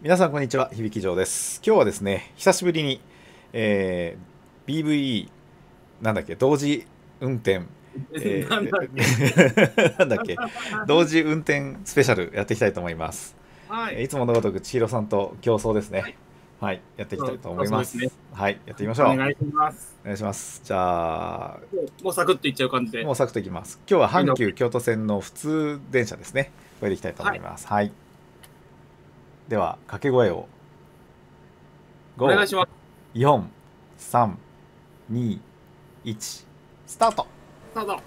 皆さんこんにちは響き城です。今日はですね久しぶりに、えー、BVE なんだっけ同時運転えー、なんだっけ同時運転スペシャルやっていきたいと思います、はい、いつものごとく千尋さんと競争ですね、はい、はい、やっていきたいと思います、ね、はいやっていきましょう。お願いします。お願いします。じゃあもうサクッといっちゃう感じで。もうサクッといきます。今日は阪急京都線の普通電車ですね。これでいきたいと思います。はい、はいでは掛け声を。お願いします。4 3 2 1スタート。スタート。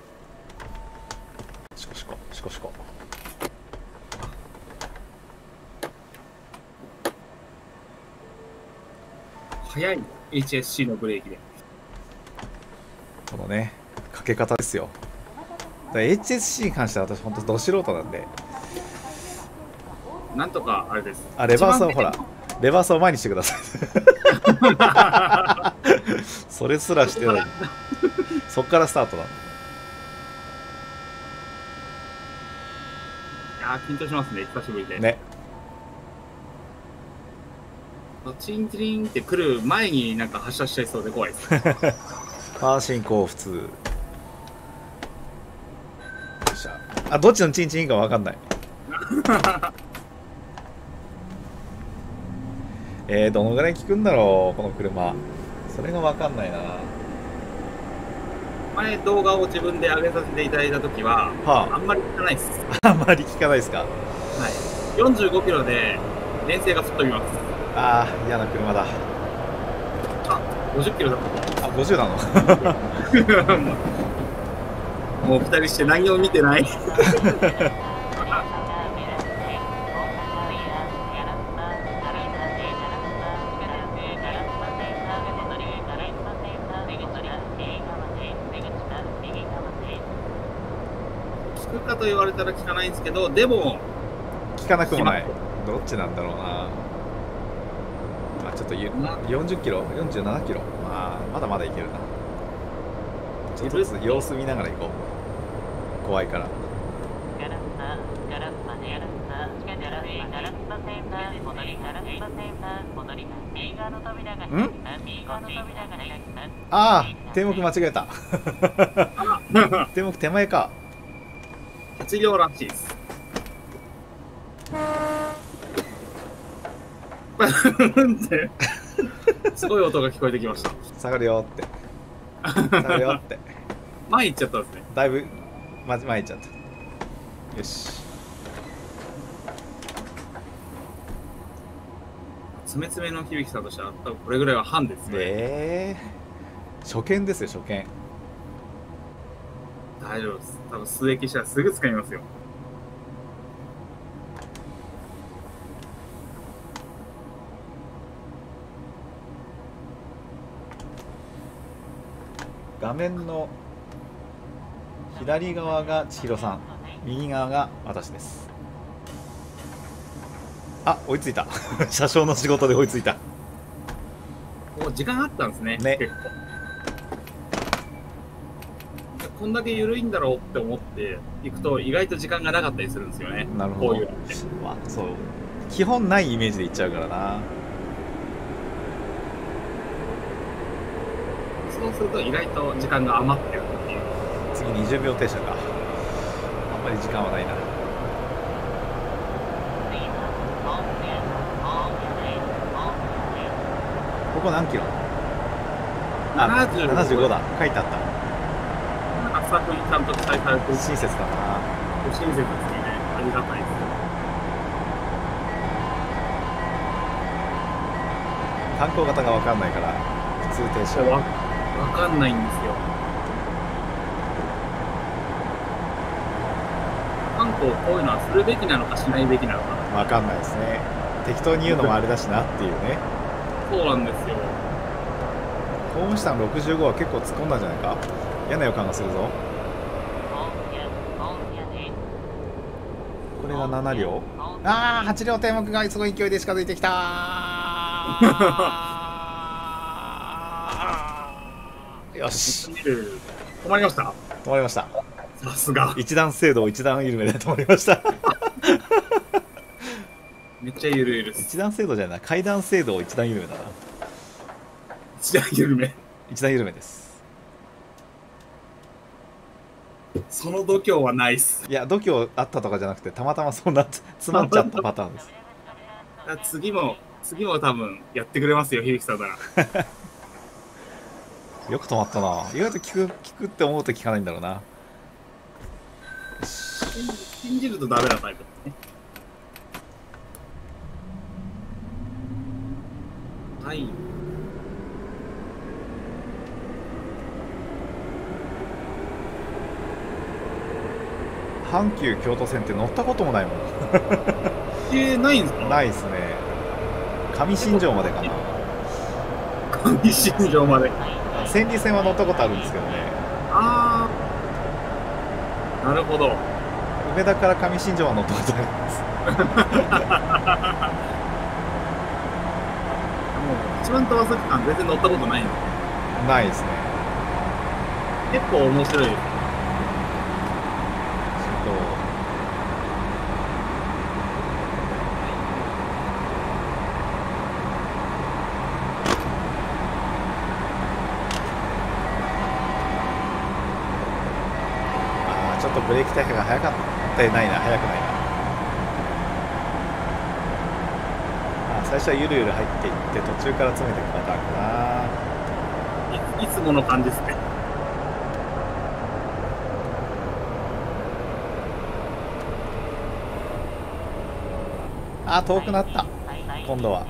シコシコシコシコ。早い。HSC のブレーキで。このねかけ方ですよ。HSC に関しては私本当ど素人なんでなんとかあれです。あ、レバースをほら、レバースを前にしてください。それすらしてない。そっからスタートだ。いや緊張しますね、久しぶりで。ね。チンチリンって来る前になんか発射しちゃいそうで怖いです。パー進行普通。あ、どっちのチンチンかわかんない。えー、どのぐらい効くんだろう、この車。それがわかんないな。前動画を自分で上げさせていただいたときは、はあ、あんまり効かないです。あんまり効かないですか？はい。45キロで電線が吹っ飛びます。ああ、嫌な車だ。あ、50キロだ。あ、50なの？もう二人して何を見てない。れたら聞かないんですけどでも聞かなくもない。どっちなんだろうな。まあちょっと40キロ？47キロ？まあまだまだいけるな。ちょっとずつ様子見ながら行こう。怖いから。ん？ああ天目間違えた。天目手前か卒業らしいです。すごい音が聞こえてきました。下がるよって。下がるよって。前行っちゃったんですね。だいぶ、ま、前行っちゃった。よし。つめつめの響さんとしては、多分これぐらいは半ですね。えー、初見ですよ、初見。大丈夫です。多分数益したらすぐ使いますよ。画面の左側が千尋さん。右側が私です。あ追いついた。車掌の仕事で追いついた。もう時間あったんですね。ねこんだけ緩いんだろうって思っていくと意外と時間がなかったりするんですよね。なるほど。こういうのって。そう。基本ないイメージでいっちゃうからな。そうすると意外と時間が余ってるっていう。次20秒停車か。あんまり時間はないな。ここ何キロ？あ75だ。書いてあったタッフにちゃんと記載されてる。親切だな親切ですね。ありがたいです。観光型が分かんないから。普通停車わ分かんないんですよ。観光こういうのはするべきなのかしないべきなのか。分かんないですね。適当に言うのもあれだしなっていうね。そうなんですよ。ホーム下の65は結構突っ込んだんじゃないか？嫌な予感がするぞこれが7両。ああ8両天目がすごい勢いで近づいてきた。よし。止まりました。止まりました。さすが。一段精度一段緩めで止まりました。めっちゃゆるゆる。一段精度じゃない。階段精度を一段緩めだな。一段ゆるめ。一段緩めですその度胸はないっす。いや度胸あったとかじゃなくてたまたまそうなっ詰まっちゃったパターンですあ次も、次も多分やってくれますよ、響さんなら。よく止まったな意外と聞く聞くって思うと聞かないんだろうな信じ信じるとダメなタイプですね。はい。阪急京都線って乗ったこともないもんえー、ないんですか？ないですね上新庄までかな上新庄まで。千里線は乗ったことあるんですけどねあー。なるほど。梅田から上新庄は乗ったことありますもう、一番飛ばす期間全然乗ったことないないですね結構面白いです。ちょっあーちょっとブレーキ体が速かったないな速くないなあ最初はゆるゆる入っていって途中から詰めていくパターンかな。いいつもの感じですね。あ遠くなった。今度は。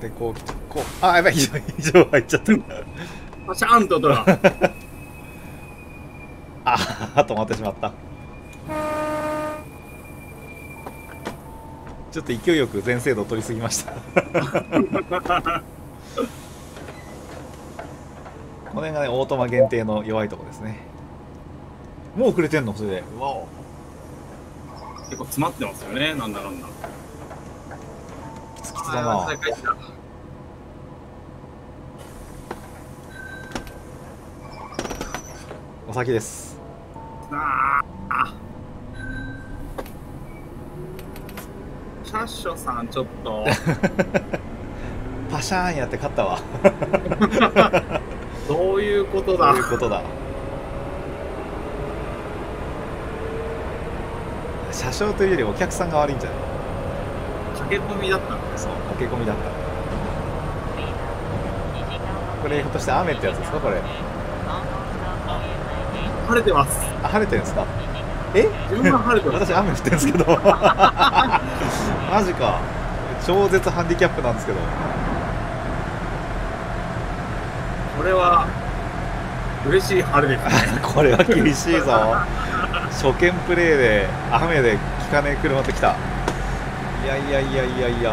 でこう来てこう。あやばい非常非常入っちゃった。パシャーンと音が。あー止まってしまった。ちょっと勢いよく全精度取りすぎました。この辺がねオートマ限定の弱いとこですね。もう遅れてんの？それで。うわお。結構詰まってますよね、なんだなんだ。きつだあ。なー再開した。お先です。ああ。車掌さん、ちょっと。パシャーンやって勝ったわ。どういうことだ？どういうことだ？車掌というよりお客さんが悪いんじゃない？駆け込みだったんだ。そう駆け込みだった。これひょっとして雨ってやつですか？これ晴れてます。あ晴れてるんですか？え？自分は晴れてます。私雨降ってるんですけど。マジか。超絶ハンディキャップなんですけど。これは、嬉しい晴れです。ね。これは厳しいぞ。初見プレーで雨で効かねえ車と来た。いやいやいやいやいや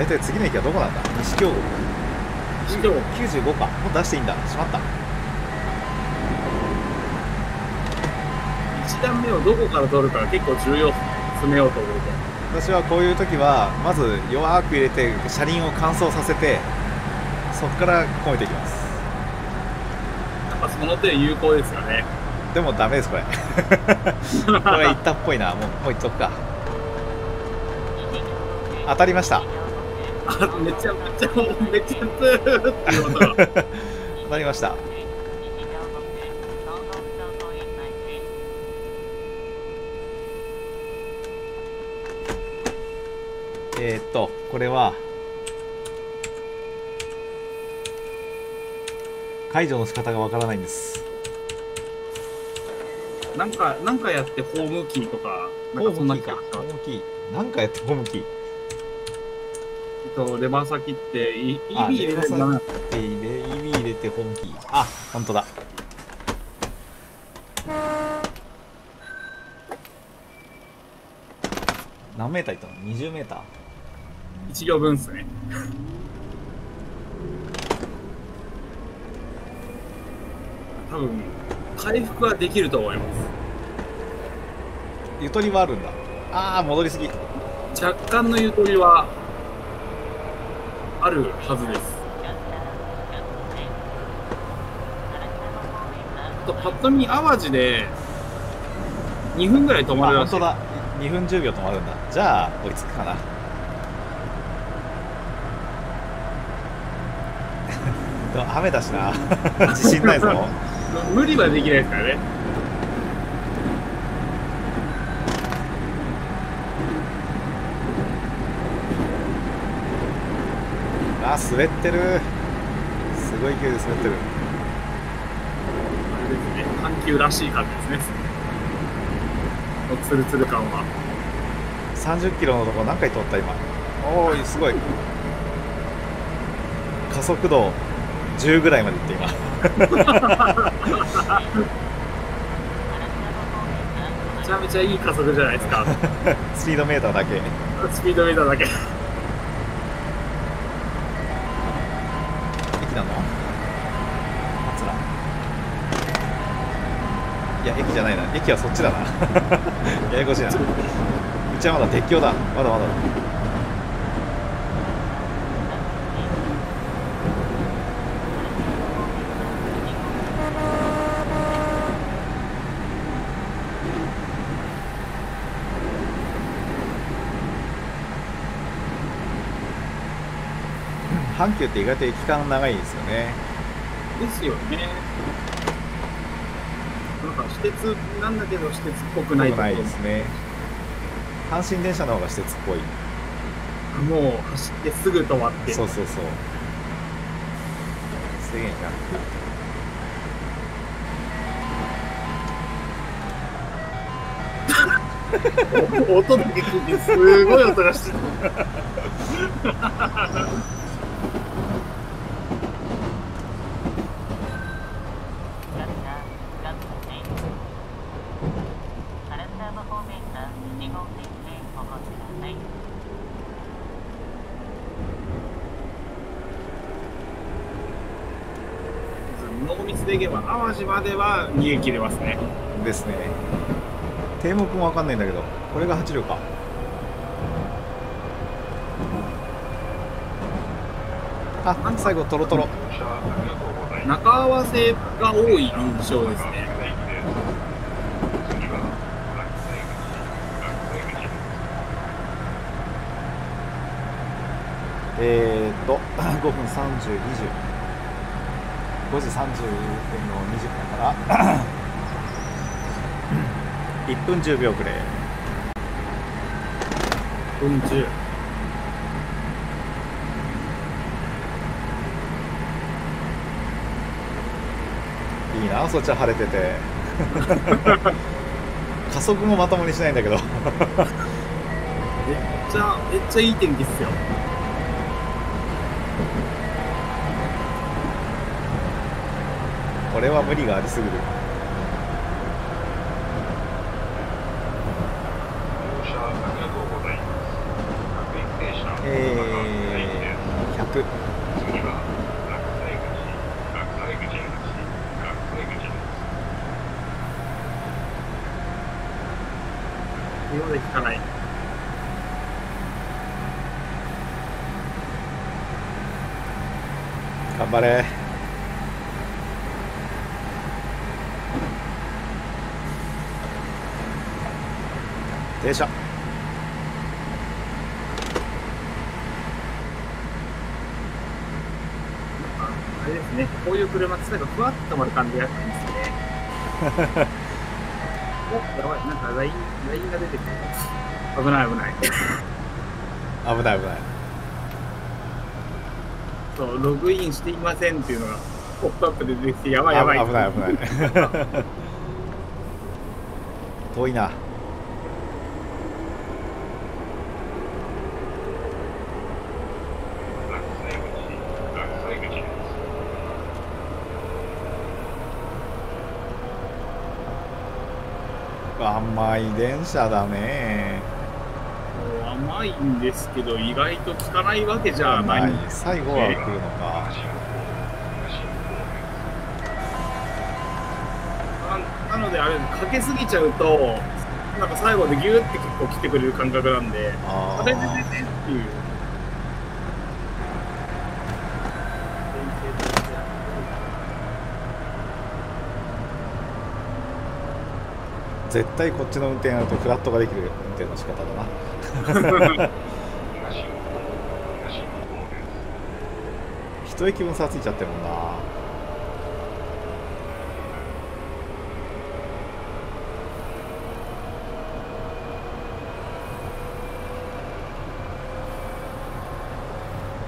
大体次の駅はどこなんだ？西京極以上、95か。もう出していいんだ。しまった。1段目をどこから取るかが結構重要詰めようと思うと。私はこういう時はまず弱く入れて車輪を乾燥させてそこから込めていきます。やっぱその手有効ですよね。でもダメですこれ。これいったっぽいな。もうもういっとくか。当たりましたあ、めちゃめちゃ、めちゃプーっていう音が。当たりましたえー、っとこれは解除の仕方がわからないんですなんか、なんかやってホームキーとか、なんかそんな気がしたホームキーなんかやってホームキーと、レバー先って、いあ EB 入れないとダメな。ので入れ指入れてホームキーあ本当だ。何メーターいったの？20メーター？1行分っすね。多分、回復はできると思います。ゆとりはあるんだ。ああ戻りすぎ。若干のゆとりはあるはずです。とパッと見淡路で2分ぐらい止まるらしい。あ本当だ。2分10秒止まるんだ。じゃあ追いつくかな。雨だしな。自信ないぞ。無理はできないですからね滑ってる。すごい勢いで滑ってる。あれですね阪急らしい感じですね。ツルツル感は。30キロのとこ何回通った今？おおすごい。加速度10ぐらいまでいって今。めちゃめちゃいい加速じゃないですか。スピードメーターだけ。スピードメーターだけ駅はそっちだな。ややこしいな。うちはまだ鉄橋だ。まだまだ阪急って意外と駅間長いですよね。ですよね。私鉄なんだけど私鉄っぽくないとこですね。阪神電車の方が私鉄っぽい。もう走ってすぐ止まって。そうそうそう。制限がお音だけ聞いてすごい音がしてる濃密でいけば淡路までは逃げ切れますね。ですね。低木もわかんないんだけどこれが8両か。あ最後トロトロ。中合わせが多い印象ですね。えー、っと 5分3020 5時30分の20分から。1分10秒くらい。うん十。いいなそっちは晴れてて。加速もまともにしないんだけど。めっちゃめっちゃいい天気っすよこれは無理がありすぎる。えー、100今まで聞かない。頑張れ停車あれですねこういう車って最後ふわっと止まる感じがいいですね。おやばいなんかラインラインが出てくる危ない危ない。危ない危ない。そうログインしていませんっていうのがポップアップで出てきてやばいやばい。あ危ない危ない。遠いな甘い電車だね。甘いんですけど意外と効かないわけじゃない。最後は来るのか。ななのであれかけすぎちゃうとなんか最後でギューって結構来てくれる感覚なんで、ああれれれれっていう。絶対こっちの運転やるとフラットができる運転の仕方だな。一駅分差ついちゃってるもんな。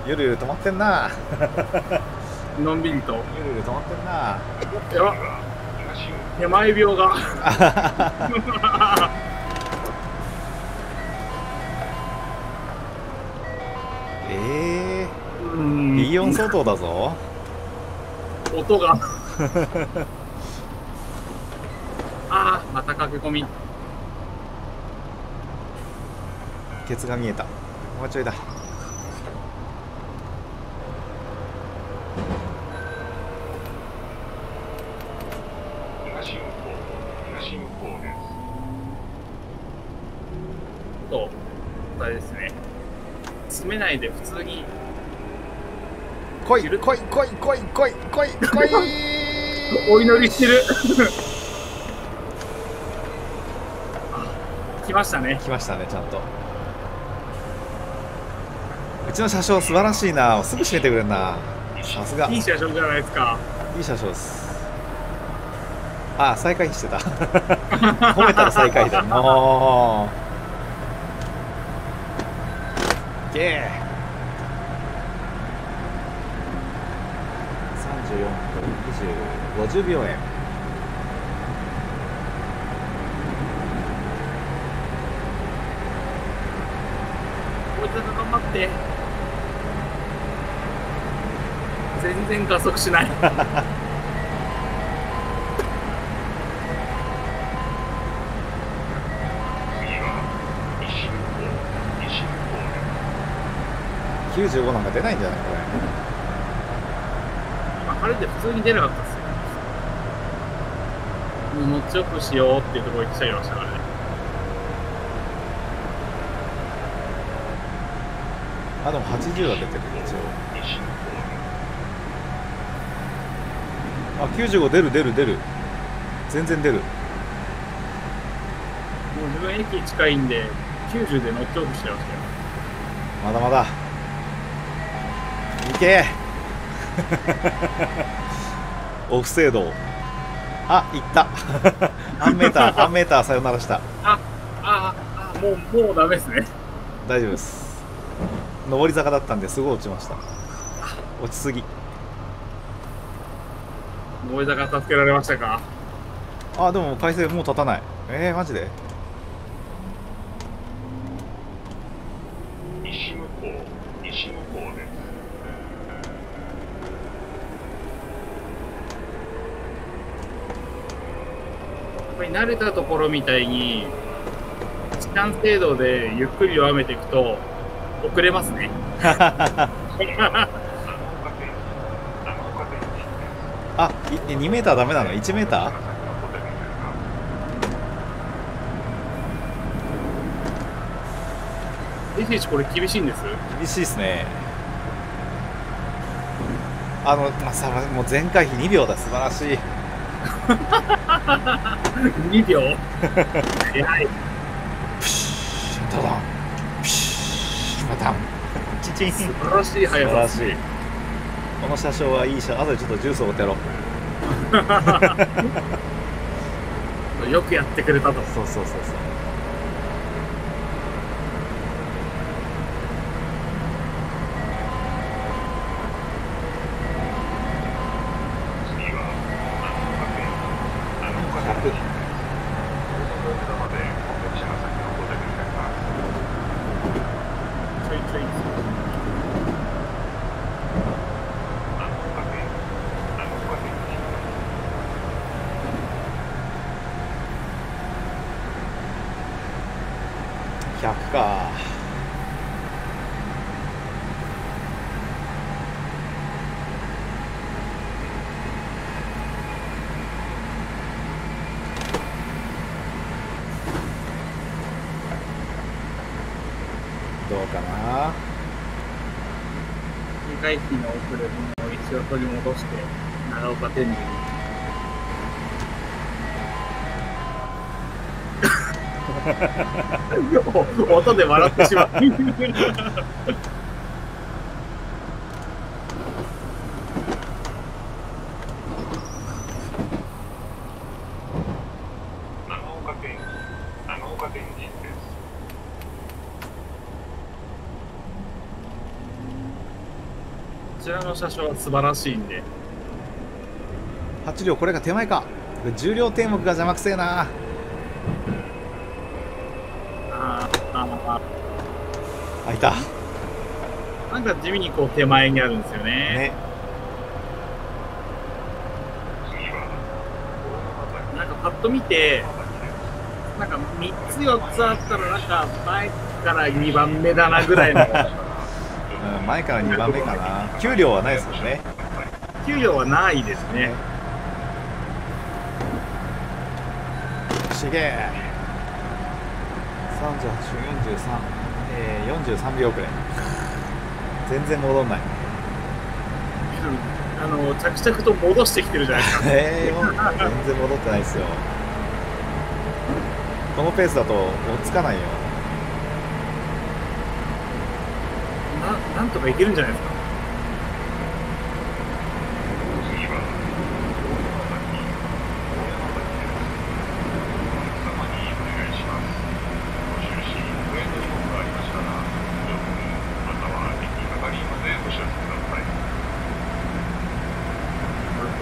ゆるゆる止まってんな。のんびりと。ゆるゆる止まってんな。やば手前病が。ええうんー、B4 相当だぞ音が。ああ、また駆け込み。ケツが見えたもうちょいだと、あれですね。詰めないで普通に。来い来い来い来い来い来い来い。お祈りしてる。あ 来ましたね。来ましたねちゃんと。うちの車掌素晴らしいな。すぐ閉めてくれるな。さすが。いいい車掌じゃないですか。い車掌です。あ再開してた。褒めたら再開だ。もうゲー34分20 50秒円って。全然加速しない。95なんか出ないんじゃない？これ今晴れて普通に出なかったっすよ。もうノッチオフしようっていうところに来ちゃいましたからね。あでも80は出てる一応あ95出る出る出る全然出るもう自分駅近いんで、90でノッチオフしちゃいましたよ。まだまだいけ。オフ制度あ行った。アンメーター アンメーターさよならした。あ、あ、あ、もう、もうダメですね。大丈夫です。上り坂だったんですごい落ちました。落ちすぎ。森坂助けられましたか？あでも回線もう立たない。えー、マジで？慣れたところみたいに、時間制度でゆっくり弱めていくと、遅れますね。あい2メーターダメなの？1メーター？これ厳しいんです？厳しいですね。あの、まあ、さもう前回比2秒だ。素晴らしい2秒。早い。プシュドドン。プシュバタン。チンチン。素晴らしい素晴速さ。ですらしい。この車掌はいい車。あとでちょっとジュースをおってやろう。よくやってくれたと。そうそうそうそう次はあの風あの風100まで本社が先のホテルになりますちょいちょい。あの風あの風に100かうかな2回機の遅れも一応取り戻して、長岡天神に。お音で笑ってしまう。長岡県長岡天神ですこちらの車掌は素晴らしいんで、8両これが手前か。重量天目が邪魔くせえな。あーああいた。ー、なんか地味にこう手前にあるんですよね。ね。なんかパッと見て、なんか3つ4つあったら、なんか前から2番目だなぐらいの、うん、前から2番目かな。給料はないですよね。給料はないですね。しげえ。38分43えー、43秒くらい全然戻んない。あの着々と戻してきてるじゃないですか。えー、全然戻ってないですよ。このペースだと追っつかないよなんとかいけるんじゃないですか？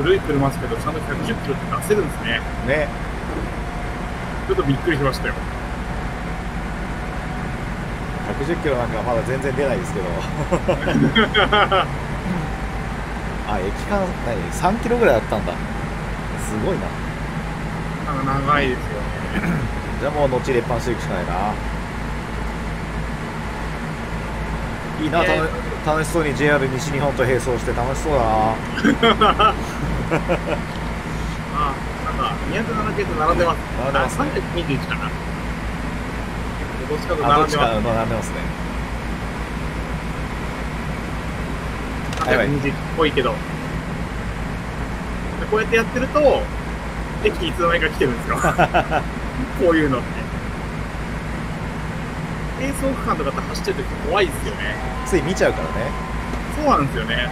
古い車です。けど、ちゃんと110キロって出せるんです。ね。ねちょっとびっくりしましたよ。110キロなんかまだ全然出ないですけど。あ駅間何？3キロぐらいあったんだ。すごいな。なんか長いですよね。じゃあもう後列搬していくしかないな。いいな、えー楽楽しそうに JR 西日本と並走して楽しそうだな。あなんか207系と並んでます。並んでますね。あ321かな。どっちかとあどっちか並んでます。ねはいはい321っぽいけど。でこうやってやってると、駅いつの間にか来てるんですよ。こういうのって。並走区間とかって走ってるとき怖いですよね。つい見ちゃうからねそうなんですよね。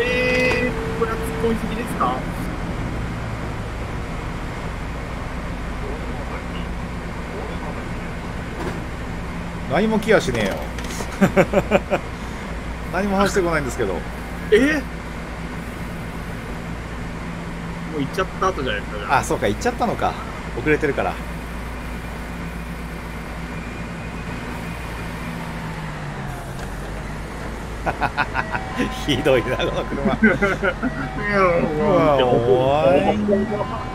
えー、これは突っ込みすぎですか何も気はしねえよ。何も走ってこないんですけど。え？ー、もう行っちゃった後じゃないですか、あ。あそうか行っちゃったのか。遅れてるから。ひどいなこの車。うわおい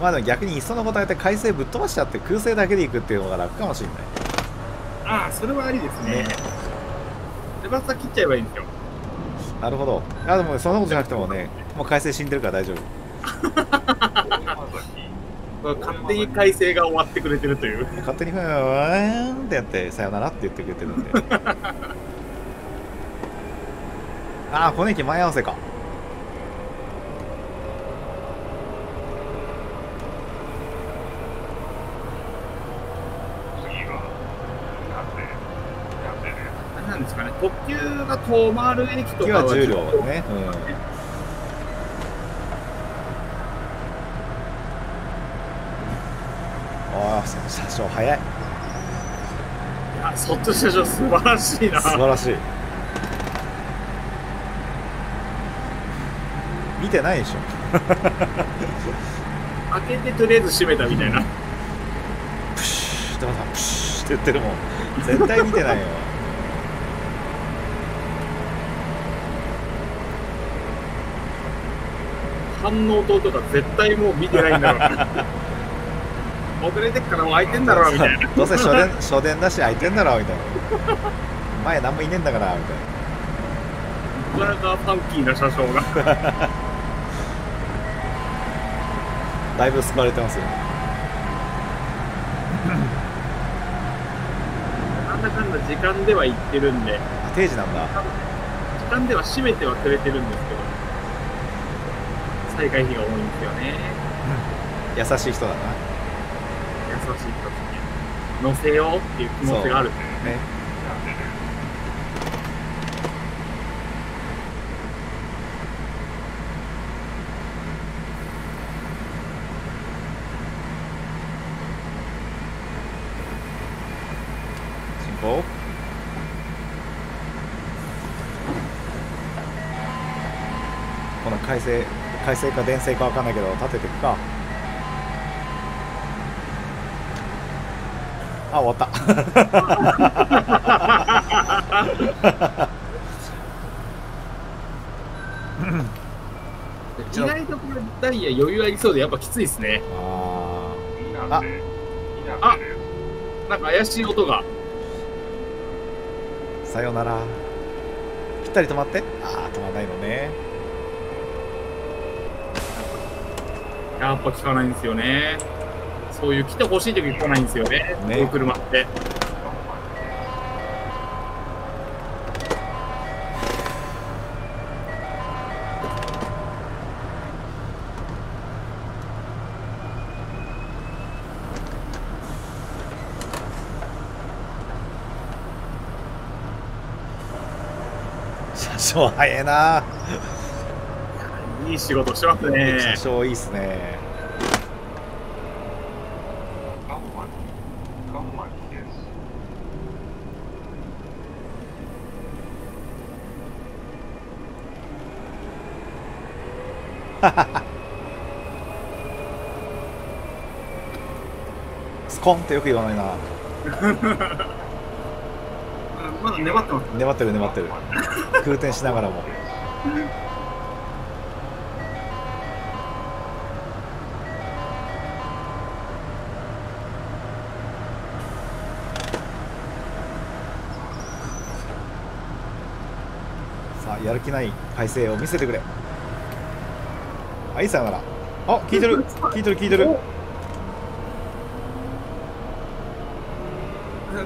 まあでも逆にいっそのことやって改正ぶっ飛ばしちゃって空製だけで行くっていうのが楽かもしれないああ、それはありですね。レバーサ切っちゃえばいいんですよ。なるほどあでもそんなことじゃなくてもねもう改正死んでるから大丈夫勝手に改正が終わってくれてるという。勝手にふーんってやってさよならって言ってくれてるんで ああこの駅前合わせか次は風風ですあれなんですかね、特急が止まる駅とかはね、うん、ああ車掌早い。いや、そっち車掌素晴らしいな。素晴らしい。見てないでしょ。開けてとりあえず閉めたみたいな。プシューってまたプシューって言ってるもん。絶対見てないよ反応灯とか絶対もう見てないんだろうな。遅れてっからもう開いてんだろうみたいな。どうせ書電書電だし空いてんだろみたいな前何もいねえんだからみたいかなかファンキーな車掌が。だいぶ救われてますよなんだかんだ時間では行ってるんで、あ定時なんだ時間では閉めてはくれてるんですけど、再開費が多いんですよね。優しい人だな優しい人たちに。乗せようっていう気持ちがあるんで。ね進行この改正改正か電線かわかんないけど立てていくか。あ終わった。意外とこれダイヤ余裕ありそうでやっぱきついですね。ああ、あ。なんか怪しい音が。ーさよなら。ぴったり止まって。ああ止まらないのねやっぱ聞かないんですよね。そういう来てほしい時に来ないんですよね。ねこう車って。車掌早いな仕事してます車ね。掌いいっすね。スコンってよく言わないなうん まだ粘ってます。粘ってる粘ってる 空転しながらもやる気ない改正を見せてくれ。はいさよなら。あ聞いてる。聞いてる聞いてる。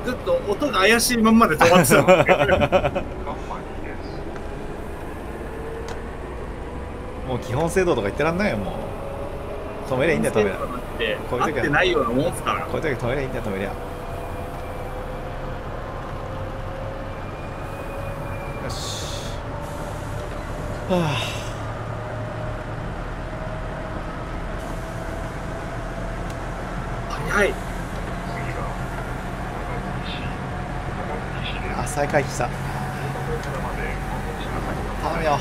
ずっと音が怪しいまんまで止まってた。もう基本制度とか言ってらんないよもう。止めりゃいいんだよ止めりゃ。ってこういう時は合ってないようなもんすから。こういう時止めりゃいいんだよ止めりゃはあは、長西、長西です。あ再開した頼むよ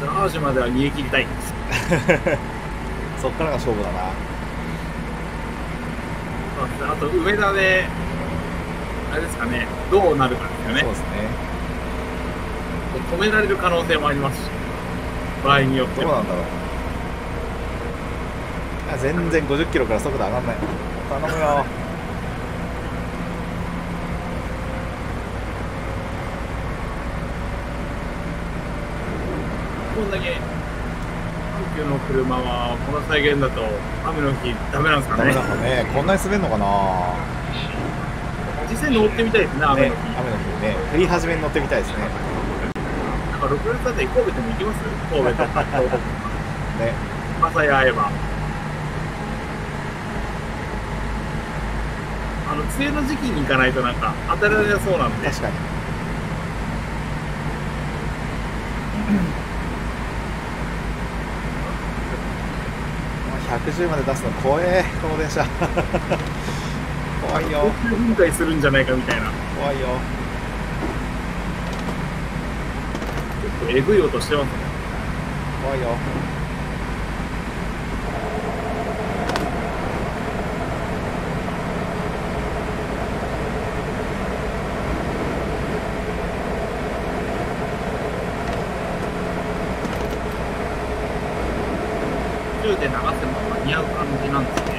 ジャージまでは逃げ切りたいんです。そっからが勝負だなあと梅田で、あれですかね、どうなるかですよね。そう。ですね。止められる可能性もありますし、場合によって。は。どうなんだろう。あ全然50キロから速度上がんない。頼むよ。こんだけ、阪急の車は、この再現だと、雨の日ダメなんですかね。ダメな。のね。こんなに滑るのかな実際乗ってみたいですね、雨ねの日。雨の日ね。降り始めに乗ってみたいですね。なんか6月だって神戸でも行きます？神戸とか、ね。朝や会えば。あの、梅雨の時期に行かないとなんか当たられなそうなんで、確かに。110まで出すの怖えこの電車怖いよするんじゃないかみたいな。怖いよ結構えぐい音してますね。怖いよ途中で流せば間に合う感じなんですね。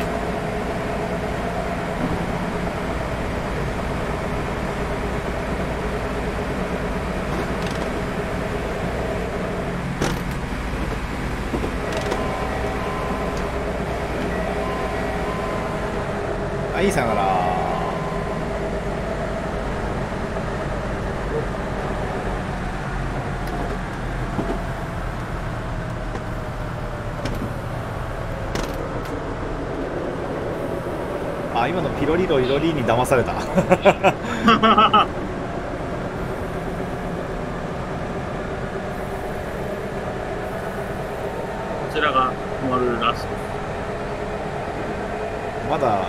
はいさよならあ今のピロリロリロリに騙された こちらが止まるらしい。まだ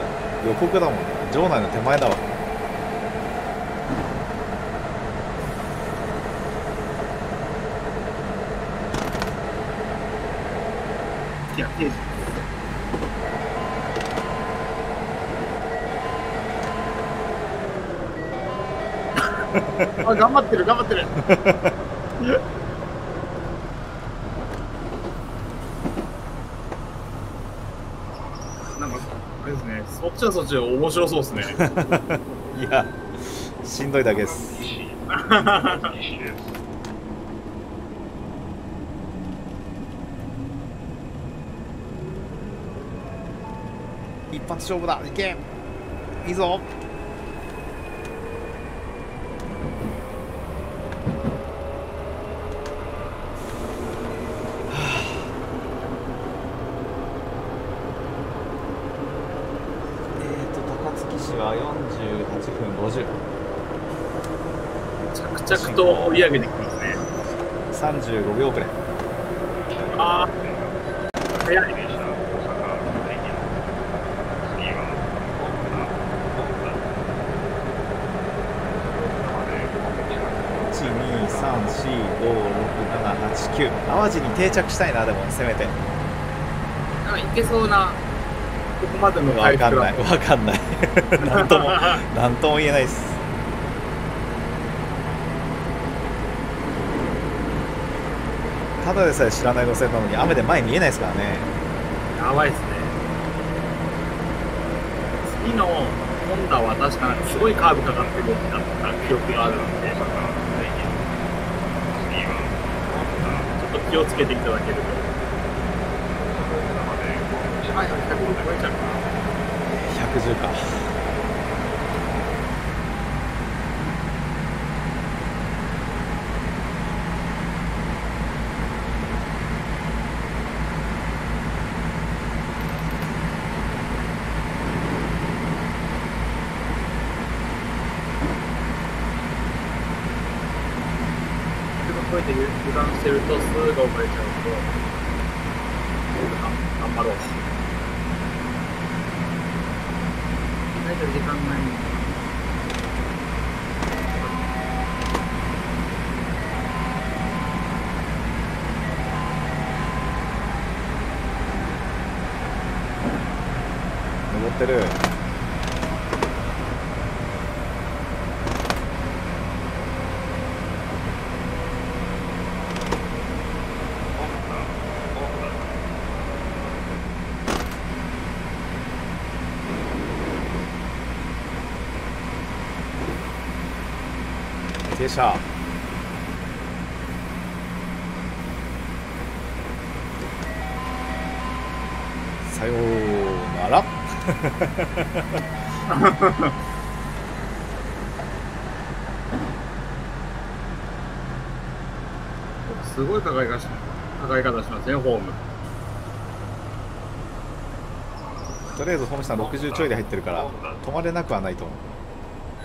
予告だもんね場内の手前だわいや、刑事。あ、頑張ってる、頑張ってる。なんか、あれですちはそっちで面白そうですね。いやしんどいだけです西、西です。一発勝負だいけいいぞえーと高槻市は48分50着々と追い上げてきますね。35秒遅れああ、早い。大阪、大宮。次は、大阪、123456789淡路に定着したいなでもせめてなんかいけそうな、ここまでのわ回復かんないわかんない なんともなんとも言えないですただでさえ知らない路線なのに雨で前見えないですからねやばいですね。次のホンダは確かすごいカーブかかってるだった記憶があるので、ちょっと気をつけていただけると。はい、100超えちゃうか。110かこうやって油断してると、すぐ遅れちゃうと、頑張ろう。意外と時間ない。登ってる停車さようなら すごい抱え方しますね、ホーム。とりあえず本さん60ちょいで入ってるから止まれなくはないと思う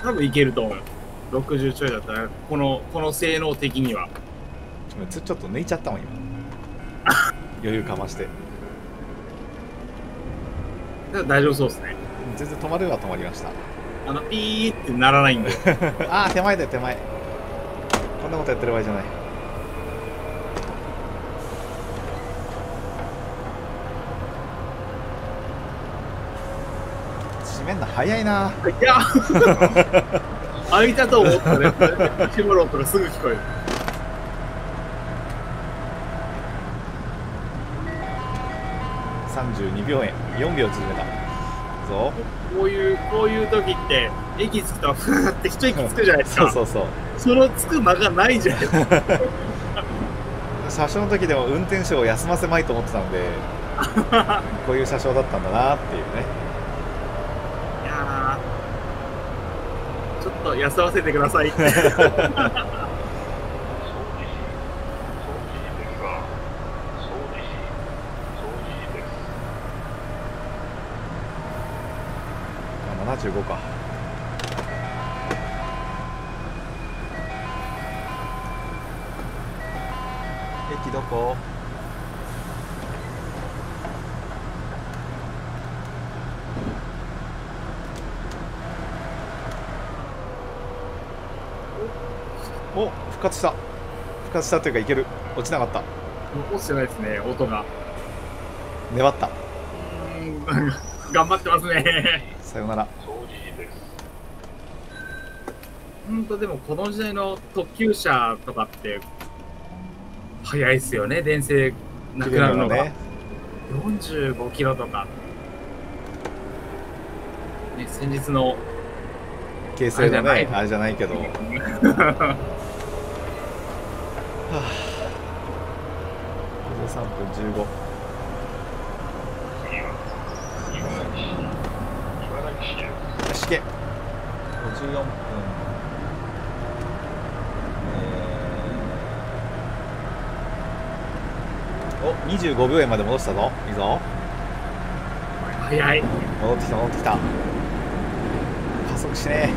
多分いけると思う。60ちょいだったら、この、この性能的には。ちょつちょっと抜いちゃったもん今。余裕かまして。大丈夫そうですね。全然止まるは止まりました。あの、ピーってならないんで。ああ手前だよ手前。こんなことやってる場合じゃない。閉めんの早いな。いや、開いたと思ったね。絞ろうとかすぐ聞こえる。32秒円4秒縮めたぞこういう、こういう時って、駅着くと、ふーって一息つくじゃないですか。そうそうそうそのつく間がないじゃないですか。車掌の時でも運転手を休ませまいと思ってたんで こういう車掌だったんだなっていうねいやちょっと休ませてください。復活した復活したというかいける落ちなかった落ちてないですね、音が。粘った頑張ってますね。さよなら。本当でもこの時代の特急車とかって、早いですよね、電線なくなるのが。ね45キロとか。ね、先日の、形成のあれじゃないねあれじゃないけど 53分15次は、茨城市、茨城市です。よしけ54分。えー。お25秒円まで戻したぞ。いいぞ。早い。戻ってきた戻ってきた。加速しね。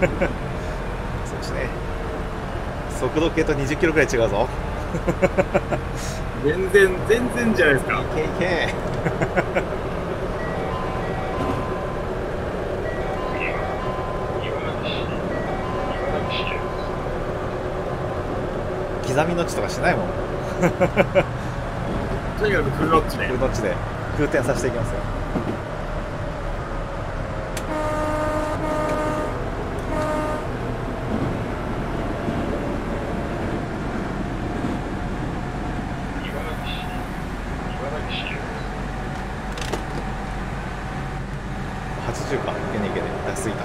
え 加速しね。え速度計と20キロくらい違うぞ全然、全然じゃないですか。いけいけ。刻みのちとかしないもんとにかくフルロッチでフ。ルノッチで空転させていきますよ茨城市、茨城市です。80かいけねいけね出しすぎた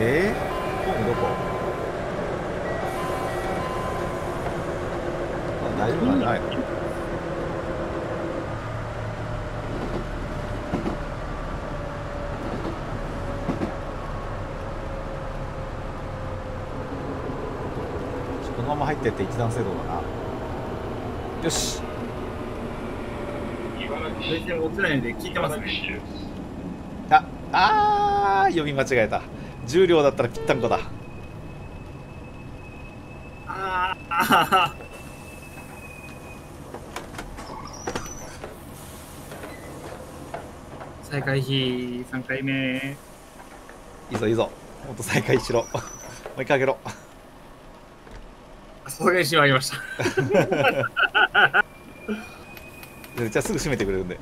えー、ホームどこあ大丈夫なんじゃないのこのまま入ってって一段制度だな。よし。全然落ちないんで聞いてますね。ああー読み間違えた。重量だったらぴったんこだ。ああ、再開費3回目。いいぞいいぞ。もっと再開しろ。もう一回あげろさすがにしまいました。じゃあすぐ閉めてくれるんで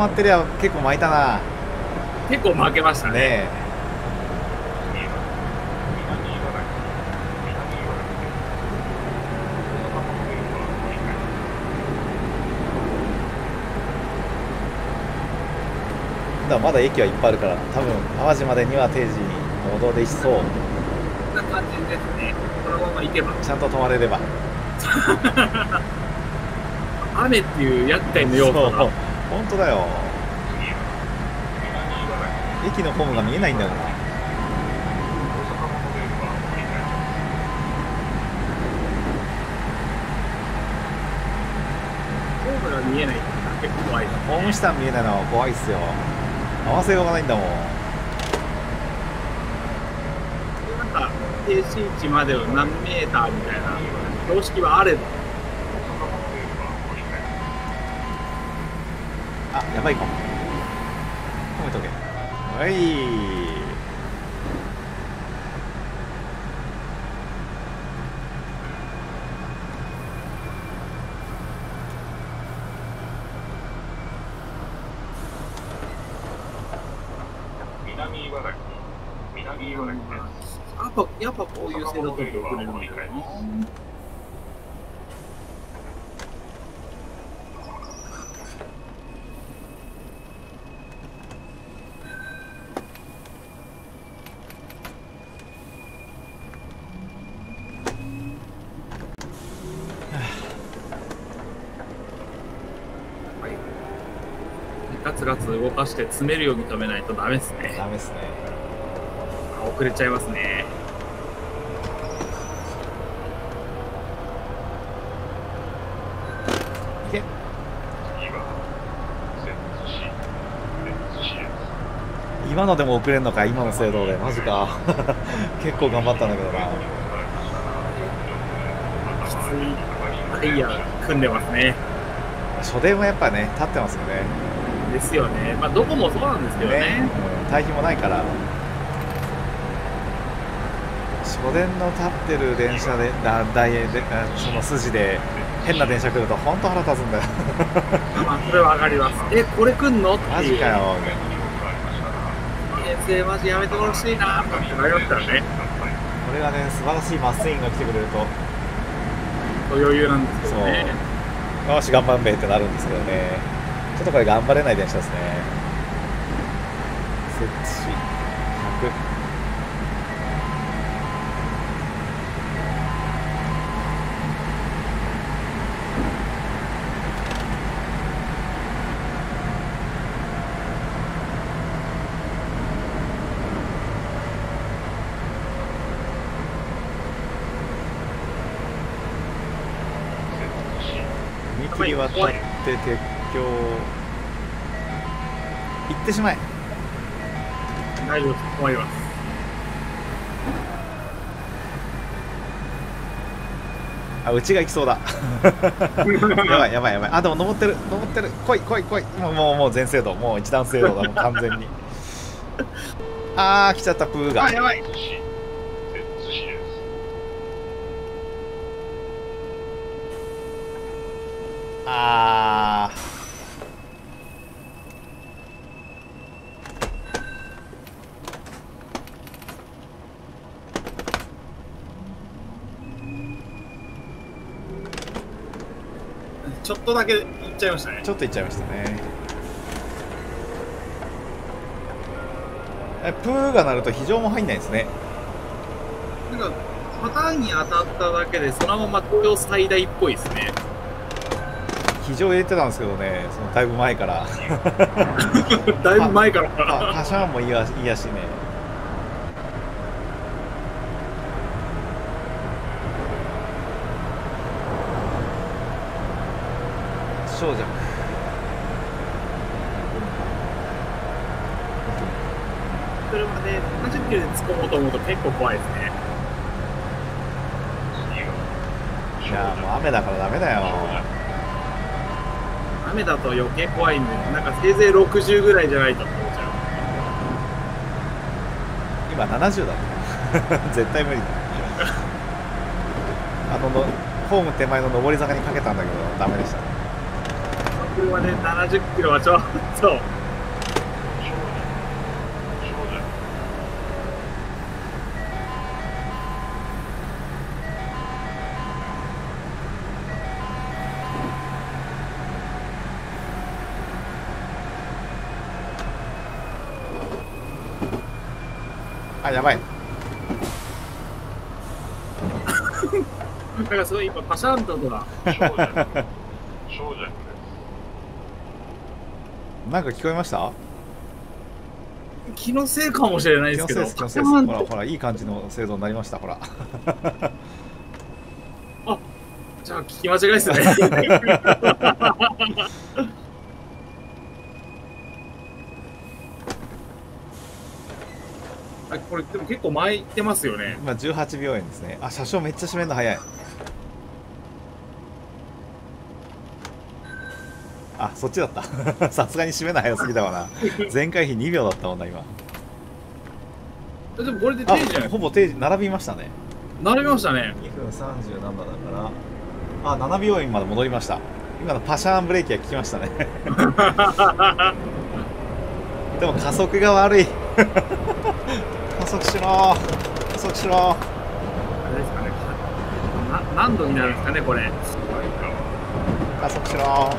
まってりゃ結構巻いたな結構負けましたね。ねだまだ駅はいっぱいあるから多分淡路までには定時に戻りそうこんな感じですね。このまま行けば。ちゃんと止まれれば 雨っていう厄介な要素が。本当だよ。駅のホームが見えないんだよな。大阪モデルはご理解ホームが見えない結構怖い。ホーム下見えないのは怖いっすよ。合わせようがないんだもん。なんか、停止位置までを何メーターみたいな標識はあれば、やばいかも止めとけはい南茨城、南茨城です。やっぱ、やっぱこういう制度取って遅れるんだよな。はいガツガツ動かして詰めるように止めないとダメですね。ダメですねあ遅れちゃいますね。今のでも遅れんのか今の制度でマジか 結構頑張ったんだけどなきついタイヤ組んでますね。初電はやっぱね立ってますよねですよね。まあ、どこもそうなんですけどね。ね、うん、対比もないから初電の立ってる電車でだ大であその筋で変な電車来ると本当腹立つんだよ まあ、それは上がります。え、これ来んの？って。マジかよ先生、マジやめてほしいなってなりますからね。これがね素晴らしいマスインが来てくれると余裕なんですけどね。よし頑張んべってなるんですけどねちょっとこれ頑張れない電車ですね。摂津市100踏切渡って鉄橋行ってしまえ。大丈夫です。終わります。あうちが行きそうだ。やばいやばいやばい。あでも登ってる。登ってる。来い来い来い。もうもうもう全精度。もう一段精度だ。もう完全に。あー来ちゃったプーが。あ、やばい。摂津市、摂津市です。あちょっとだけ行っちゃいましたねー。ちょっと行っちゃいましたねえプーが鳴ると非常も入んないんですねなんか、パターンに当たっただけで、そのまま東京最大っぽいですね。非常入れてたんですけどねそのだいぶ前から だいぶ前から。あカシャーンもいいやいいやしね少女車で70キロで突っ込もうと思うと結構怖いですね。いやもう雨だからダメだよ雨だと余計怖いんで、なんかせいぜい60ぐらいじゃないと思っちゃ今70だ 絶対無理だあののホーム手前の上り坂にかけたんだけどダメでしたう。車で70キロはちょっと。あやばい。なんかすごい今パシャンと音が。なんか聞こえました？気のせいかもしれないですけど。気のせいです。ほらほらいい感じの精度になりました。ほら。じゃあ聞き間違いですね。あこれでも結構巻いてますよね。今18秒円ですね。あ車掌めっちゃ閉めるの早い。あそっちだった。さすがに閉めるの早すぎだわな。前回比2秒だったもんな今。でもこれで定時じゃないあほぼ定時並びましたね。並びましたね。2分30何番だから。あ7秒円まで戻りました。今のパシャーンブレーキが効きましたね。でも加速が悪い加速しろ加速しろあれですかね。な何度になるんですかね、これ。加速しろ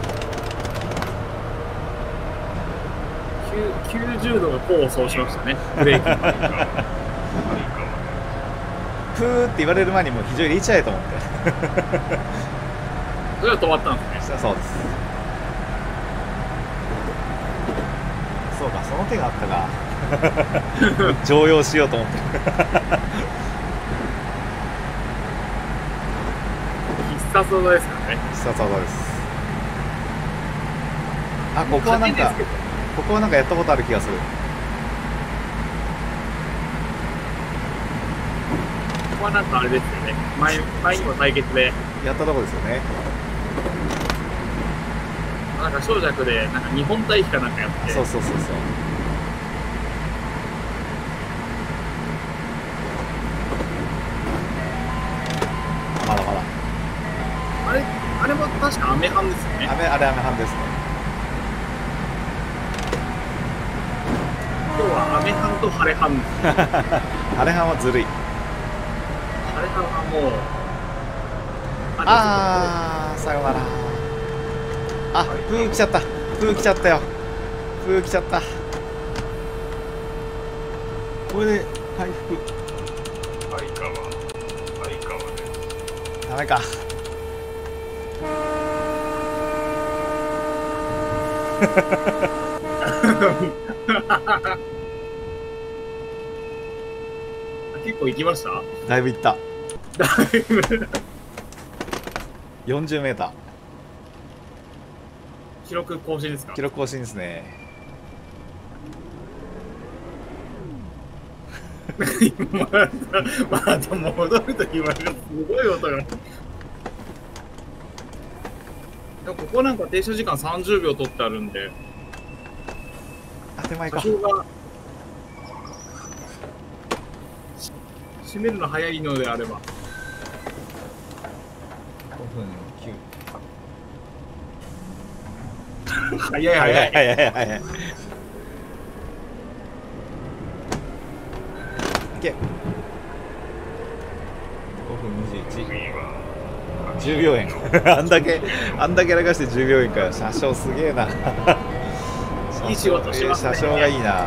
9 90度が功を奏しましたね、ブレーキ。プーって言われる前にもう非常に入れちゃえと思って。それは止まったんですね。そうですそうか。その手があったか 常用しようと思って。必殺技ですからね。必殺技です。あここはなんかここはなんかやったことある気がする。ここはなんかあれですよね。前前にも対決で、やったとこですよね。なんか小弱で、なんか日本対比かなんかやって、そうそうそうそうメハンですよね。雨あれ雨半ですね。今日はアメハンとハレハン。あれ半はずるい。ハレハンはもう、あーさよなら。あプー来ちゃった。プー来ちゃったよ。プー来ちゃった。これで回復。相川。相川です。ダメか結構行きました？だいぶいった。だいぶ。40メーター。記録更新ですか？記録更新ですね。また、戻るときまたすごい音が。でもここなんか停車時間30秒取ってあるんで、あ手前か。閉めるの早いのであれば、5分9 早い早い。早い早い早い早いいけ5分次21は10秒円。あんだけあんだけやらかして10秒円かよ。車掌すげえな。いい仕事しますね。車掌がいいな。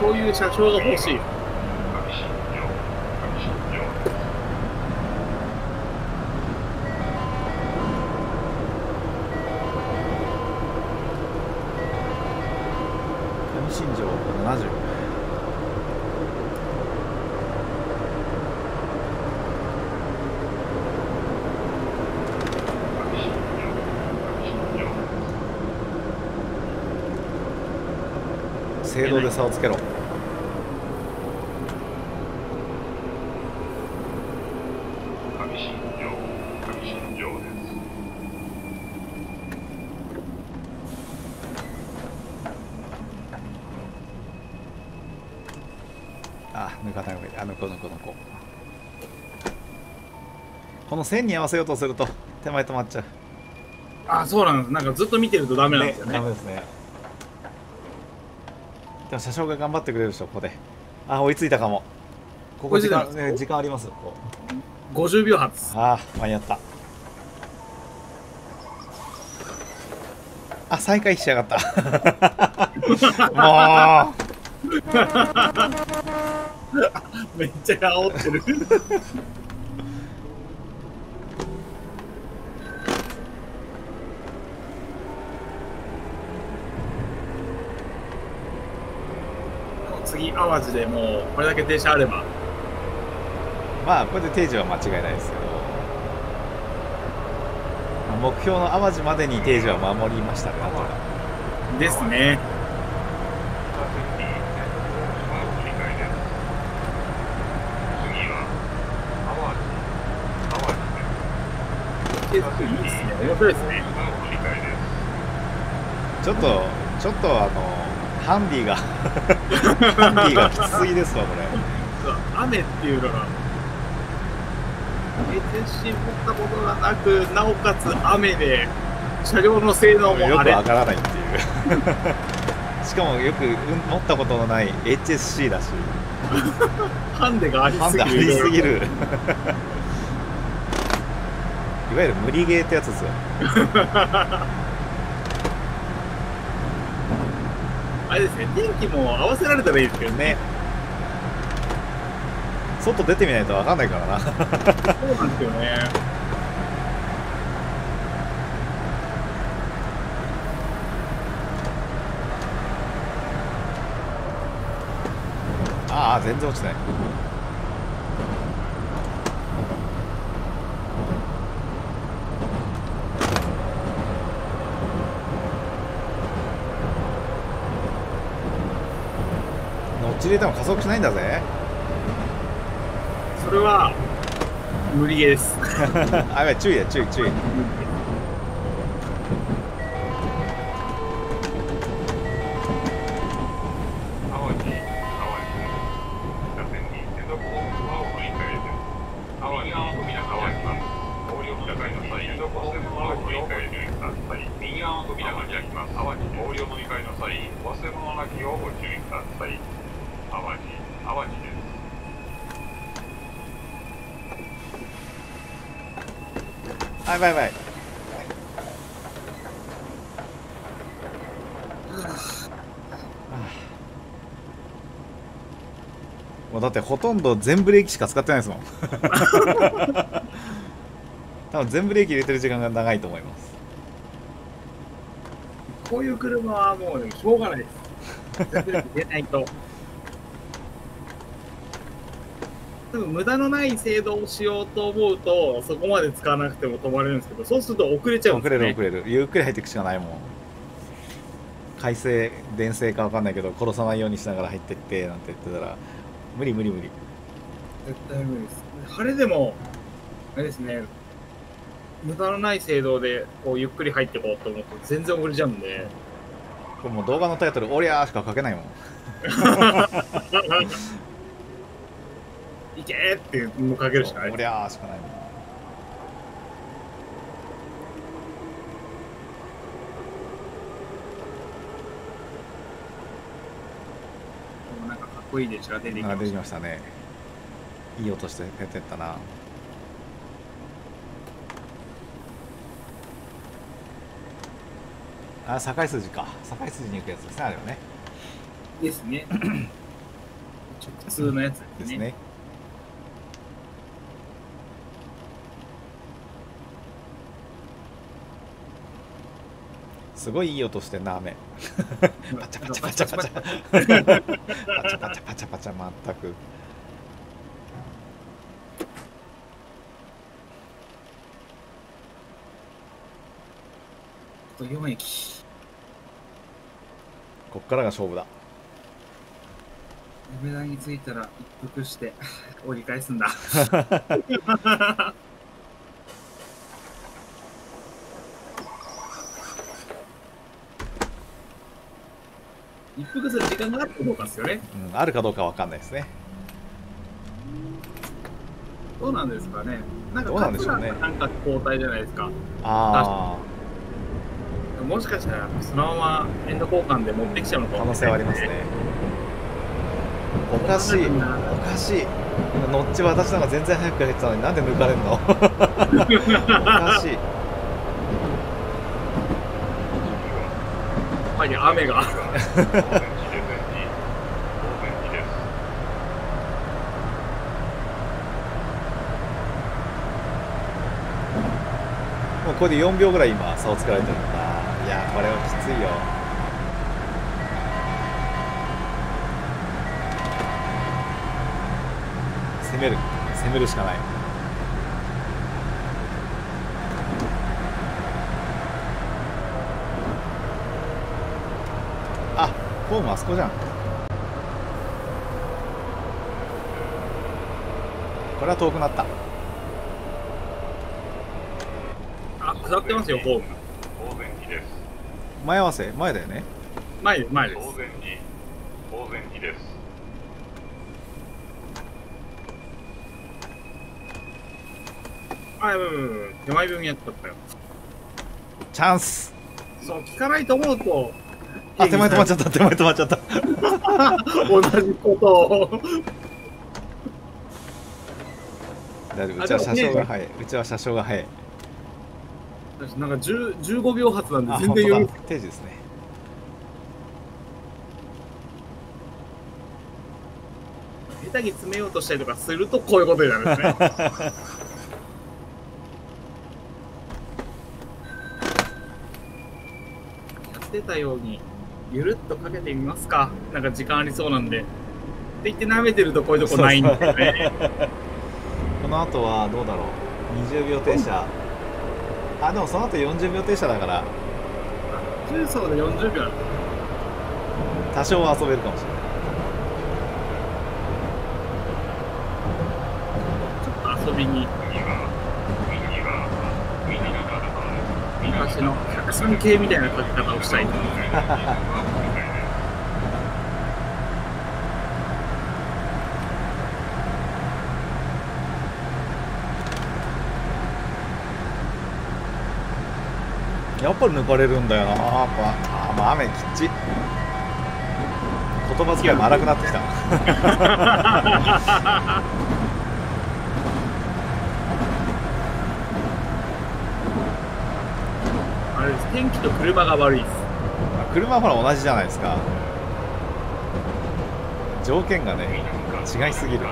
そういう車掌が欲しい。新庄70上新庄上新庄制動で差をつけろ。あ抜かない方がいい。あ抜こう抜こう抜こう。この線に合わせようとすると手前止まっちゃう。あ、そうなんです。なんかずっと見てるとダメなんですよね。ダメですねでも車掌が頑張ってくれるでしょここで。あ追いついたかも。ここ時間ね時間ありますここ。50秒発。ああ間に合った。あ再開しやがった。も めっちゃ煽ってる。淡路でもうこれだけ停車あれば、まあこれで定時は間違いないですけど目標の淡路までに定時は守りましたねなんとかですね。次は振り返りです次は淡路淡路ですいいですね。面白いですね。ちょっとちょっとあのハンディが ハンディがきつすぎですわこれ。雨っていうのが、停止持ったことがなく、なおかつ雨で、車両の性能よくもあれ。わからないっていう。しかもよくうん乗ったことのない HSC だし。ハンデがありハンデあすぎる。りすぎる。いわゆる無理ゲーってやつですよ あれですね、天気も合わせられたらいいですけどね。ね外出てみないと分かんないからなそうなんですよね。ああ全然落ちない乗っち入れても加速しないんだぜそれは、無理ゲーです。あやばい注意だ注意注意ほとんど全ブレーキしか使ってないですもん 多分全ブレーキ入れてる時間が長いと思いますこういう車はもうね、しょうがないです。全然出ないと。多分無駄のない制度をしようと思うと、そこまで使わなくても止まれるんですけど、そうすると遅れちゃうん遅ですよね。れる遅れるゆっくり入っていくしかないもん快晴電声か分かんないけど殺さないようにしながら入ってってなんて言ってたら無理無理無理。絶対無理です。晴れでも、あれですね、無駄のない制度でこうゆっくり入っていこうと思うと全然遅れちゃうんで、これもう動画のタイトル「おりゃー」しか書けないもん。いけーってもうかけるしかない。お。りゃーしかないもんもうなんかかっこいい電車が出てきまあ出てした。きましたねいい音して帰ってったなあ堺筋か堺筋に行くやつですねあれはねですね。直通のやつでですすね。すごいいい音してな雨。パチャパチャパチャパチャ。パチャパチャパチャパチャ全くあと4駅こっからが勝負だ梅田に着いたら一服して折り返すんだ一服する時間があるかどうかですよね。うん、あるかどうかわかんないですねどうなんですかね。なんかカツラがなんか交代じゃないですか。あもしかしたらそのままエンド交換で持ってきちゃうのかあ可能性はありますね。おかしいおかしいノッチ私の方が全然早く入ってたのになんで抜かれんの？おかしいはい、雨が。もうこれで4秒ぐらい今差をつけられてるんだいやこれはきついよ。攻める。攻めるしかない。あホームあそこじゃんこれは遠くなったあ、下ってますよ、ホーム。午前地です。前合わせ？前だよね前です、前です。午前地、午前地です。あ、うんうんうん。手前分やっちゃったよ。チャンスそう、聞かないと思うと、あ手前止まっちゃった手前止まっちゃった。同じことを。大丈夫うちは車掌が早い。うちは車掌が早い。なんか10 15秒発なんであ全然余裕。定時ですね。下手に詰めようとしたりとかするとこういうことになるんですね。やってたようにゆるっとかけてみますか。なんか時間ありそうなんで。って言って舐めてるとこういうとこないんで。すよね。この後はどうだろう。20秒停車。あでもその後40秒停車だから。重曹で40秒。ある多少は遊べるかもしれない。ちょっと遊びに昔の103系みたいな書き方をしたいと思います。やっぱり抜かれるんだよなやっぱあーまあ雨きっち言葉遣いも荒くなってきた あれです天気と車が悪いです。車はほら同じじゃないですか。条件がね違いすぎる。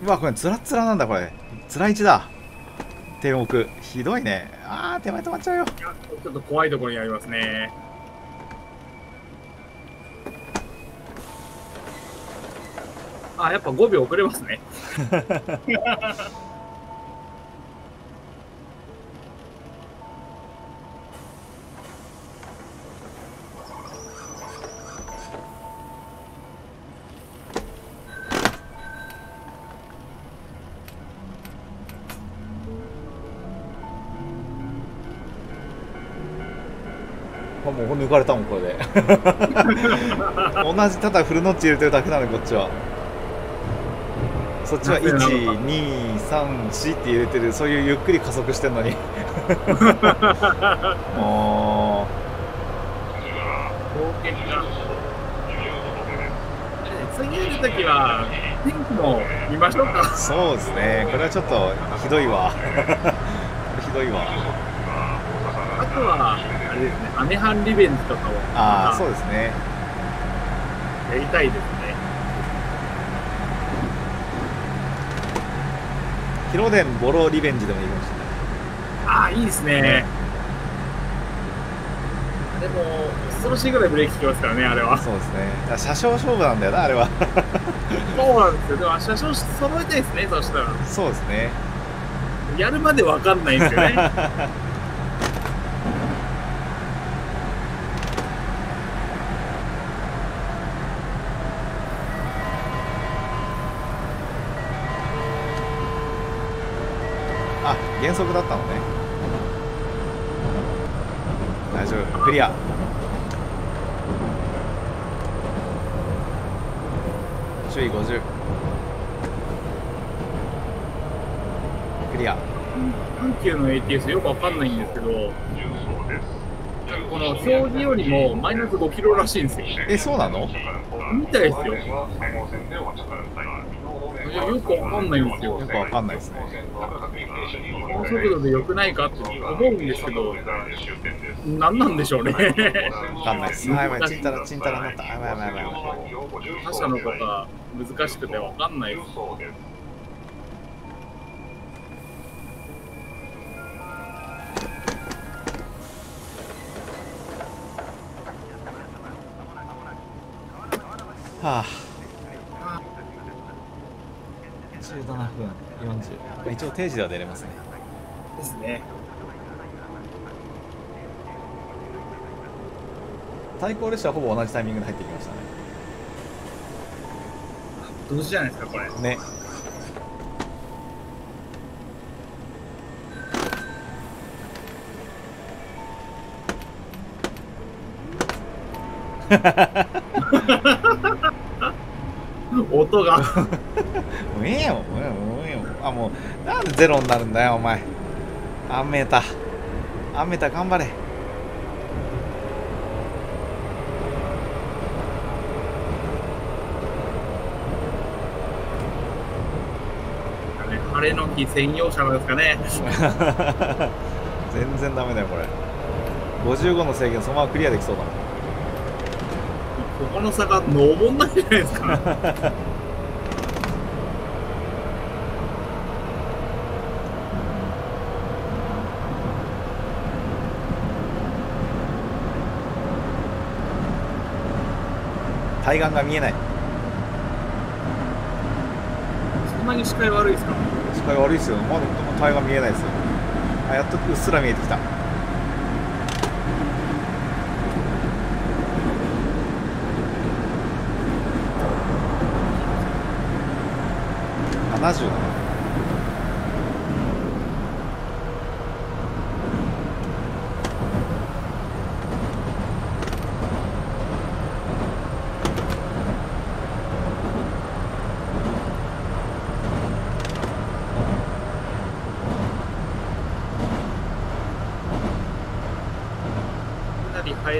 うわこれつらっつらなんだこれ。つらい位置だ。天奥ひどいね。あー手前止まっちゃうよ。ちょっと怖いところにありますね。あ、やっぱ5秒遅れますね。もう抜かれたもんこれで 同じただフルノッチ入れてるだけなのこっちはそっちはなぜなのか1234って入れてるそういうゆっくり加速してんのに。も冒険が。次やるときは、天気も見ましょうか。う。そうですね。これはちょっとひどいわ。ひどいわ。あとは、あれですね、アメハンリベンジとかをああそうですね。やりたいですね。ヒロデンボロリベンジでもいいかもしれないああ、いいですね。でも、恐ろしいぐらいブレーキ効きますからね、あれは。そうですね車掌勝負なんだよなあれは そうなんですよ。でも、車掌揃えたいですね、そしたら。そうですねやるまでわかんないんですよね。減速だったのね。大丈夫。クリア。注意50クリア。阪急の ATS よくわかんないんですけど、この表示よりもマイナス5キロらしいんですよ。えそうなの？みたいですよ。よくわかんないんですよ。よくわかんないですね高速度で良くないかって思うんですけど、何なんでしょうね。わかんないです あやばいチンタラチンタラになったあやばいやばいやばいやばい他社の方、難しくてわかんないです。はあ分40一応定時では出れますねですね。対向列車はほぼ同じタイミングで入ってきましたね同時じゃないですか、これ。ね音が。も うええよもうええよもうええよ。あもうなんでゼロになるんだよお前。アンメータアンメータ頑張れ。晴れの日専用車なんですかね。全然ダメだよこれ。55の制限そのままクリアできそうだもんここの坂登んないじゃないですか。対岸が見えない。そんなに視界悪いですか？視界悪いですよ。まだ対岸見えないですよ。あやっとうっすら見えてきた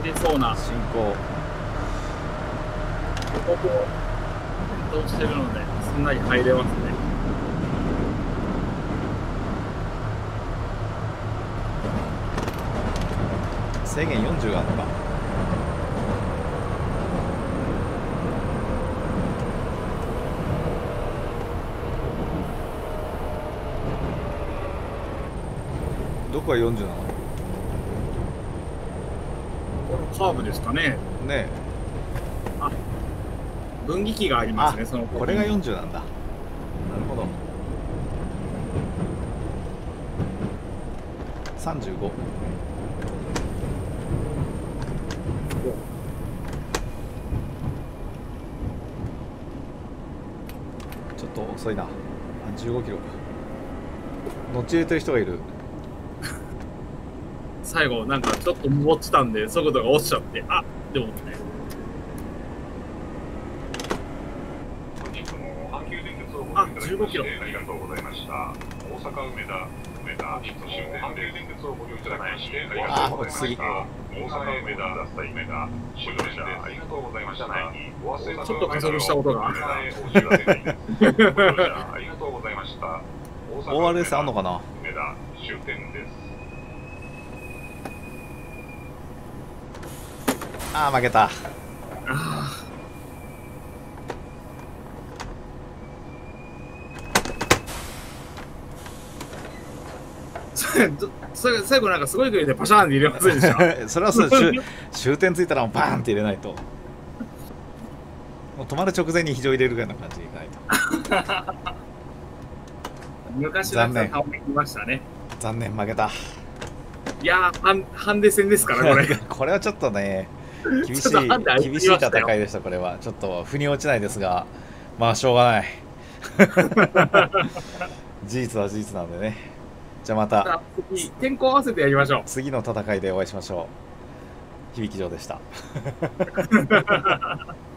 れそうな、進行。ここも転倒してるので、すんなり入れますね。制限40があるのかどこが40なのこのカーブですかね。ね。分岐器がありますね、その。これが40なんだ。なるほど。35ちょっと遅いな。あ15キロか。乗っち入れてる人がいる最後、なんかちょっと持ってたんで、速度が落ちちゃって、あでもね、本日も阪急電鉄をごあ利用いただきま15キロ。ありがとうございました。大阪梅田、梅田、いつも阪急電鉄をご利用いただきましてありがとうございました。大阪梅田、梅田、終ありがとうございました。ちょっと加速した音が。梅田へお知らせがありがとうございました。大阪梅田 ORS あんのかな？梅田終点です。ああ負けた。あそれ最後なんかすごい勢いでパシャーンって入れませんでした？それはそう 終終点ついたらもうバーンって入れないと。もう止まる直前に非常入れるぐらいな感じでいかないと。昔だったら倒れきましたね。残念。負けた。いやーハンハンデ戦ですからこれ。これはちょっとね 厳しい厳しい戦いでしたこれは。ちょっと腑に落ちないですがまあしょうがない。事実は事実なんでね。じゃあまた。次天候合わせてやりましょう。次の戦いでお会いしましょう。響き城でした